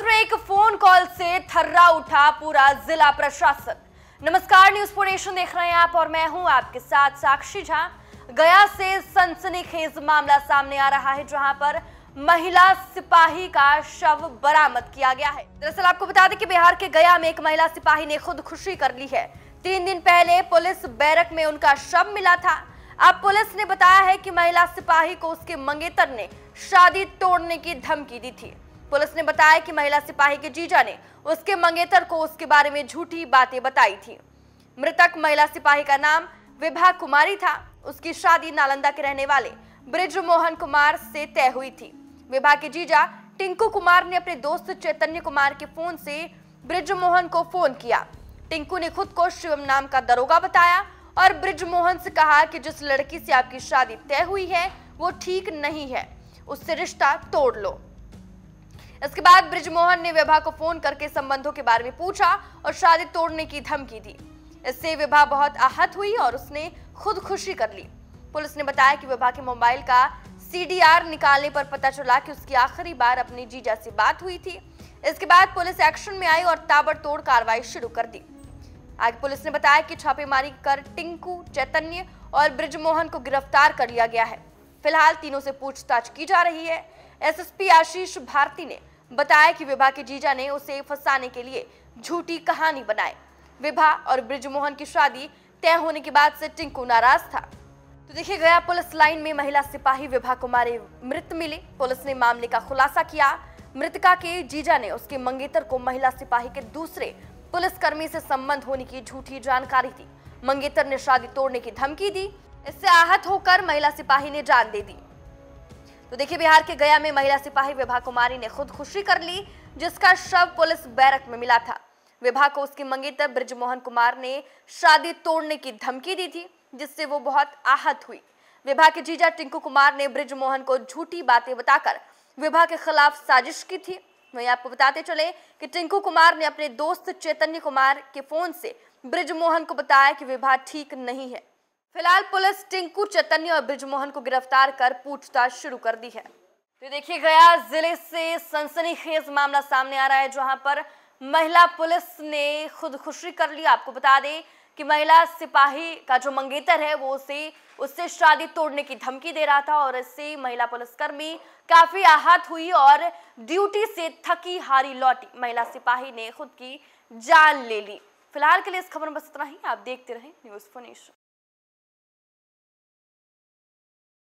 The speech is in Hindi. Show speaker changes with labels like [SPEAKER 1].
[SPEAKER 1] मात्र एक फ़ोन कॉल से थर्रा उठा पूरा जिला प्रशासन। नमस्कार न्यूज़ पोनेशन देख रहे हैं आप और मैं हूँ आपके साथ साक्षी झा। गया से सनसनीखेज मामला सामने आ रहा है, जहाँ पर महिला सिपाही का शव बरामद किया गया है। दरअसल आपको बता दें कि बिहार के गया में एक महिला सिपाही ने खुद खुशी कर ली है। तीन दिन पहले पुलिस बैरक में उनका शव मिला था। अब पुलिस ने बताया है कि महिला सिपाही को उसके मंगेतर ने शादी तोड़ने की धमकी दी थी। पुलिस ने बताया कि महिला सिपाही के जीजा ने उसके मंगेतर को उसके बारे में झूठी बातें बताई थी। मृतक महिला सिपाही का नाम विभा कुमारी था। उसकी शादी नालंदा के रहने वाले ब्रिज मोहन कुमार से तय हुई थी। विभा के जीजा टिंकू कुमार ने अपने दोस्त चैतन्य कुमार के फ़ोन से ब्रिज मोहन को फ़ोन किया। टिंकू ने खुद को शिवम नाम का दरोगा बताया और ब्रिज मोहन से कहा कि जिस लड़की से आपकी शादी तय हुई है, वो ठीक नहीं है। उससे रिश्ता तोड़ लो। इसके बाद ब्रिजमोहन ने विभा को फ़ोन करके संबंधों के बारे में पूछा और शादी तोड़ने की धमकी दी। इससे विभा बहुत आहत हुई और उसने खुद खुशी कर ली। पुलिस ने बताया कि विभा के मोबाइल का सीडीआर निकालने पर पता चला कि उसकी आखिरी बार अपनी जीजा से बात हुई थी। इसके बाद पुलिस एक्शन में आई और ताबड़तोड़ कार्रवाई शुरू कर दी। आगे पुलिस ने बताया कि छापेमारी कर टिंकू, चैतन्य और ब्रिजमोहन को गिरफ़्तार कर लिया गया है। फ़िलहाल तीनों से पूछताछ की जा रही है। एसएसपी आशीष भारती ने बताया कि विभा के जीजा ने उसे फंसाने के लिए झूठी कहानी बनाई। विभा और ब्रिजमोहन की शादी तय होने के बाद से टिंकू नाराज़ था। तो देखिए, गया पुलिस लाइन में महिला सिपाही विभा कुमारी मृत मिले। पुलिस ने मामले का खुलासा किया। मृतका के जीजा ने उसके मंगेतर को महिला सिपाही के दूसरे पुलिसकर्मी से संबंध होने की झूठी जानकारी दी। मंगेतर ने शादी तोड़ने की धमकी दी। इससे आहत होकर महिला सिपाही ने जान दे दी। तो देखिए, बिहार के गया में महिला सिपाही विभा कुमारी ने खुद खुशी कर ली, जिसका शव पुलिस बैरक में मिला था। विभा को उसकी मंगेतर ब्रिजमोहन कुमार ने शादी तोड़ने की धमकी दी थी, जिससे वो बहुत आहत हुई। विभा के जीजा टिंकू कुमार ने ब्रिजमोहन को झूठी बातें बताकर विभा के खिलाफ साजिश की थी। वहीं आपको बताते चले कि टिंकू कुमार ने अपने दोस्त चैतन्य कुमार के फ़ोन से ब्रिजमोहन को बताया कि विभा ठीक नहीं है। फ़िलहाल पुलिस टिंकू चैतन्य और ब्रिजमोहन को गिरफ़्तार कर पूछताछ शुरू कर दी है। तो देखिए, गया ज़िले से सनसनीखेज मामला सामने आ रहा है, जहाँ पर महिला पुलिस ने खुदकुशी कर ली। आपको बता दें कि महिला सिपाही का जो मंगेतर है, वो उसे, उससे शादी तोड़ने की धमकी दे रहा था और इससे महिला पुलिसकर्मी काफ़ी आहत हुई और ड्यूटी से थकी हारी लौटी। महिला सिपाही ने खुद की जान ले ली। फ़िलहाल के लिए इस खबर में बस इतना ही। आप देखते रहें न्यूज़ फोनेशन